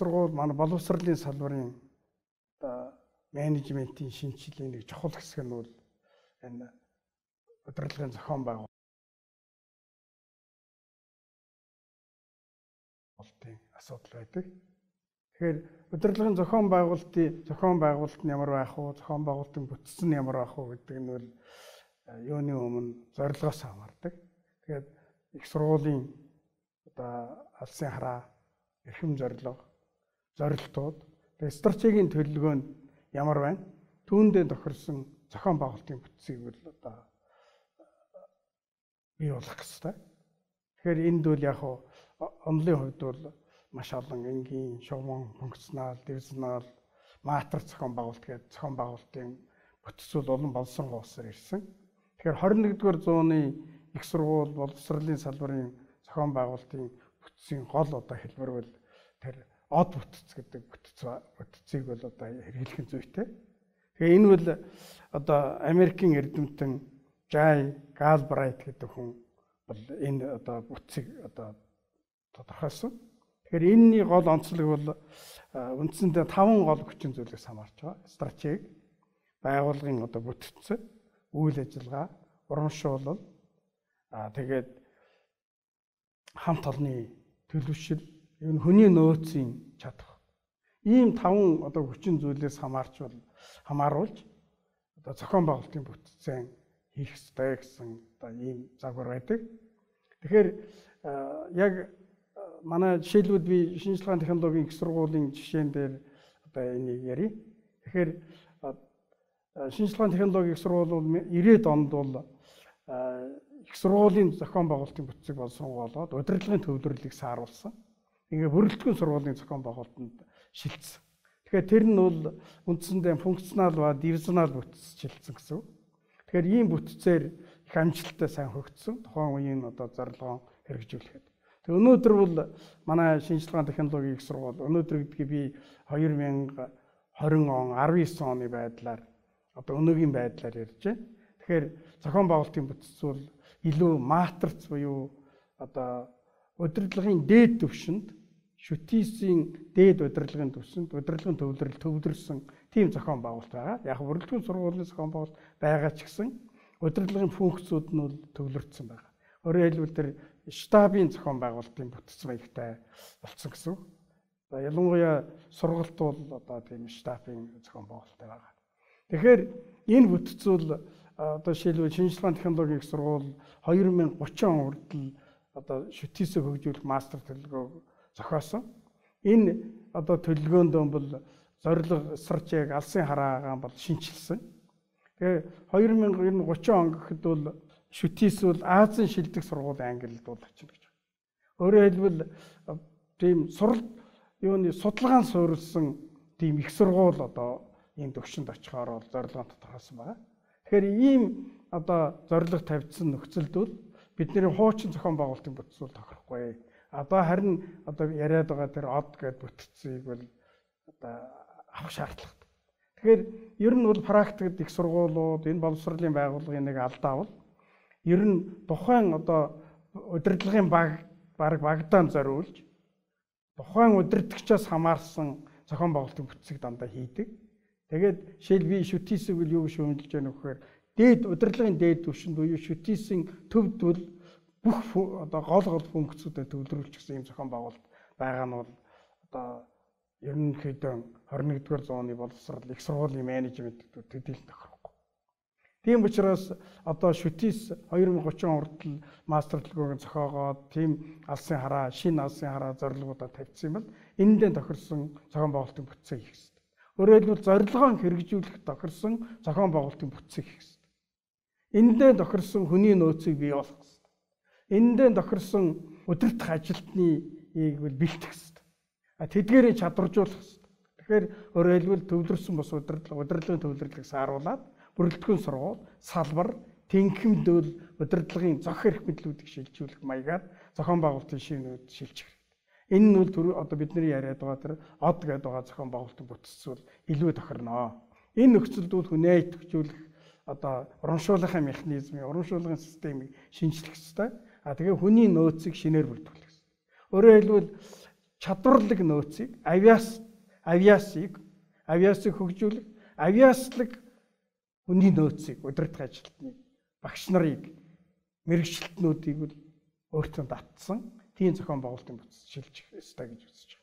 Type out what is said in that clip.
сургууль манай боловсролын салбарын одоо менежментийн шинжилгээний нэг чухал хэсэг нь бол энэ удирдлагын зохион байгуулалт асуудал байдаг. Тэгэхээр удирдлагын зохион байгуулалтын зохион байгуулалт нь ямар байх вэ? Зохион байгуулалтын бүтц нь ямар байх вэ гэдэг нь бол юуны өмнө зорилгоос хамаардаг. Тэгээд их сургуулийн одоо алсын хараа эрхэм зорилго, зорилтууд, стратегийн төлөвлөгөө нь ямар байна? Түүндээ тохирсон зохион байгуулалтын бүтцийг бол одоо бий болгох хэрэгтэй. Тэгэхээр энд бол яг онлын хувьд бол маш олон энгийн, шугам, функционал, дивизионал, матриц зохион байгуулалт гэдэг зохион байгуулалтын бүтцүүд олон болсон гоосоор ирсэн. Тэгэхээр 21-р зууны их сургууль боловсролын салбарын зохион байгуулалтын бүтцийн гол одоо хэлбэр бол тэр од бүтц гэдэг бүтц бүтцийг бол одоо хэрэглэх нь зүйтэй. Тэгээ энэ бол одоо Америкийн эрдэмтэн Жай Галбрайт гэдэг хүн бол энэ одоо бүтцийг одоо тодорхойлсон. Тэгэхээр энэний гол онцлог бол үндсэндээ таван гол хүчин зүйлээс хамаарч байгаа. Стратеги, байгууллагын одоо бүтцэн, үйл ажиллагаа, урамшуулал, аа тэгээд хамт олонны төлөвшил, энэ хүний нөөцийн чадах. Ийм таван одоо хүчин зүйлээс хамаарч бол хамааруулж одоо зохион байгуулалтын бүтцэн хийх ёстой гэсэн одоо ийм загвар байдаг. Тэгэхээр яг манай жишээлбэл би шинжилгээ технологийн их сургуулийн жишээн дээр одоо энийг ярив. Тэгэхээр шинжилгээ технологийн их сургууль бол 90-ад онд бол их сургуулийн зохион байгуулалтын бүтцийг боловсруулад удирдлагын төвлөрлийг сааруулсан. Ингээ бүрэлдэхүүн сургуулийн зохион байгуулалтанд шилжсэн. Тэгэхээр тэр нь бол үндсэндээ функционал ба дивизионал бүтц шилжсэн гэсэн үг. Тэгэхээр ийм бүтцээр их амжилттай сайн хөгжсөн. Тухайн үеийн одоо зорилгоо хэрэгжүүлэхэд. Тэг өнөөдөр бол манай шинжилгээ технологийн их сургууль өнөөдөр гэдгийг би 2020 он 19 оны байдлаар одоо өнөөгийн байдлаар ярьж байна. Тэгэхээр зохион байгуулалтын бүтц бол илүү матриц буюу одоо удирдлагын дээд түвшинд шүтээсийн дээд удирдлагын төвсөнд удирдлагын төвлөрөл төвлөрсөн тийм зохион байгуулалт байгаа. Яг бүрэлдэхүүн сургуулийн зохион байгуулалт байгаа ч гэсэн удирдлагын функцүүд нь бол төвлөрсөн байгаа. Өөрөөр хэлбэл тэр штабын зохион байгуулалтын бүтц маягтай болцсон гэсэн. За ялангуяа сургалт бол одоо тийм штабын зохион байгуулалттай байгаа. Тэгэхээр энэ бүтц бол одоо жишээлбэл шинжилгээ технологийн их сургууль 2030 он хүртэл одоо шүтээсээ хөгжүүлэх мастер төлөвлөгөө зохиосон. Энэ одоо төлөвлөгөөнд бол зорилго стратеги алсын хараагаан бол шинчилсэн. Тэгээ 2030 он гэхэд бол шүтээс бол Азийн шилдэг сургуулийн ангилалд бол очно гэж. Өөрөөр хэлбэл тийм сурал юуны судалгаан суурилсан тийм их сургууль одоо энэ төвшөнд очихоор бол зорилгоо тодорхойлсон байна. Тэгэхээр ийм одоо зорилго тавьдсан нөхцөлд бол бидний хуучин зохион байгуулалтын бүтцүүл тохирохгүй. Одоо харин одоо яриад байгаа тэр од гэд бүтцийг бол одоо авах шаардлагатай. Тэгэхээр ер нь бол практикт их сургуулиуд энэ боловсролын байгууллагын нэг алдаа бол ер нь тухайн одоо удирдлагын баг баг багдаан зориулж тухайн удирдагчаас хамаарсан зохион байгуулалтын бүтцийг дандаа хийдэг. Тэгээд жишээл би шүтээсийг юу гэж шүүмжилж байна вэхээр дээд удирдлагын дээд түвшинд буюу шүтээсийн төвд бол бүх одоо гол гол функцүүдэд төвлөрүүлж гисэн юм зохион байгуулалт байгаа нь бол одоо ерөнхийдөө 21-р зууны боловсрол их сургуулийн менежмент төдийлөн тохирох Тийм учраас одоо шүтээс 2030 он хүртэл мастер төлгөөг зохиогоод тийм алсын хараа, шинэ алсын хараа зорилгоудаа тавьчихсан юм бол энэндээ тохирсон зохион байгуулалтын бүтцээ хийх хэрэгтэй. Өөрөөр хэлбэл зорилгоо хэрэгжүүлэх тохирсон зохион байгуулалтын бүтцээ хийх хэрэгтэй. Энэндээ тохирсон хүний нөөцийг бий болгох Энэндээ тохирсон удирдах ажилтны ийг бол бэлтгэх хэрэгтэй. А тэдгээрийг чадваржуулах хэрэгтэй. Тэгэхээр өөрөөр хэлбэл төвлөрсөн бос удирдлага, удирдлагын төвлөрлөгөөс харуулад бүрэлдэхүүн сургууль, салбар, тэнхимдэл удирдлагын зохих эрх мэдлүүдийг шилжүүлэх маягаар зохион байгуулалтын шинүүд шилжих. Энэ нь бол одоо бидний яриад байгаа тэр од гэдэг байгаа зохион байгуулалтын бүтцэл илүү тохирноо. Энэ нөхцөлд бол хүнээ идэвхжүүлэх одоо урамшуулгын механизмын, урамшуулгын системийг шинжлэх хэрэгтэй. А тэгээ хүний нөөцийг шинээр бүрдүүлэх хэрэгтэй. Өөрөөр хэлбэл чадварлаг нөөцийг авиас авиасыг авиасыг хөгжүүлэх авиаслаг хүний нөөцийг удирдах ажилтны багш нарыг мэрэгчлэтнүүдийг өөртөө татсан тийм зохион байгуулалтын бүтц шилжих ёстой гэж үзэж